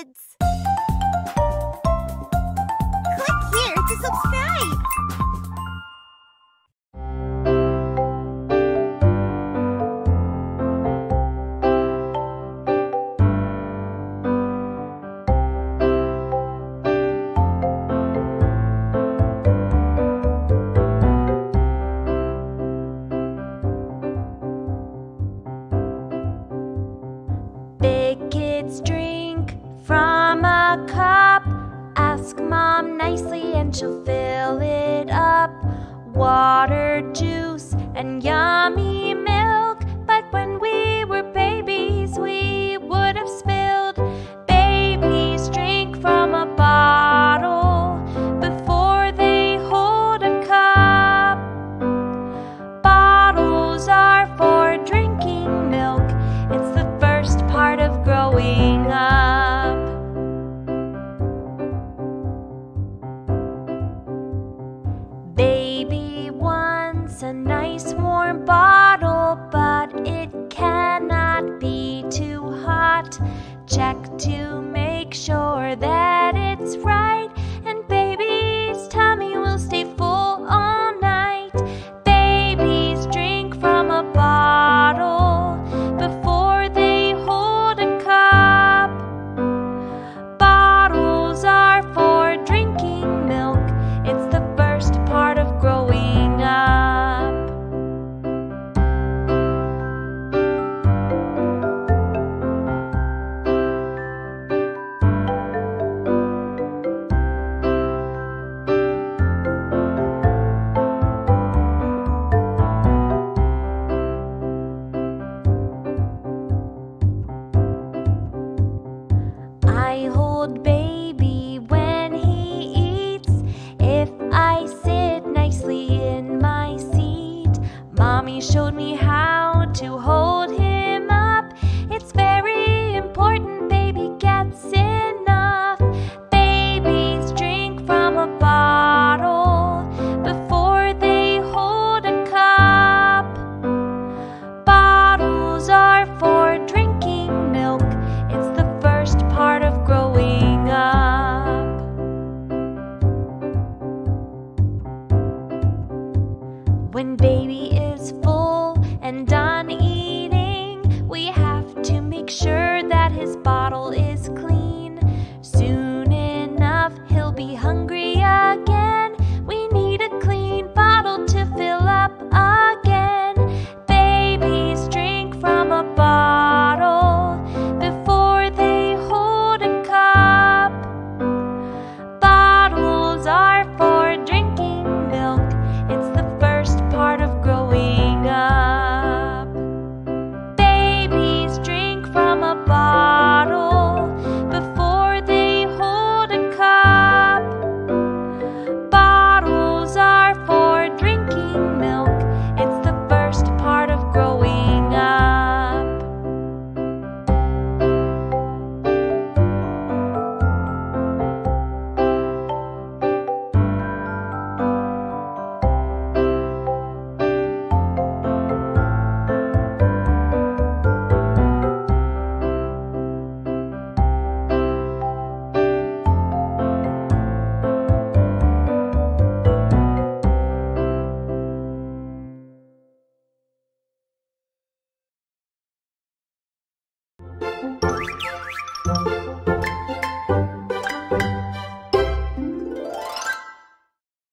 kids! my cup. Ask mom nicely and she'll fill it up. Water, juice warm bottle, but it cannot be too hot. Check to make sure that it's right. When baby is full and done eating, we have to make sure that his bottle is clean. Soon enough, he'll be hungry again. from above.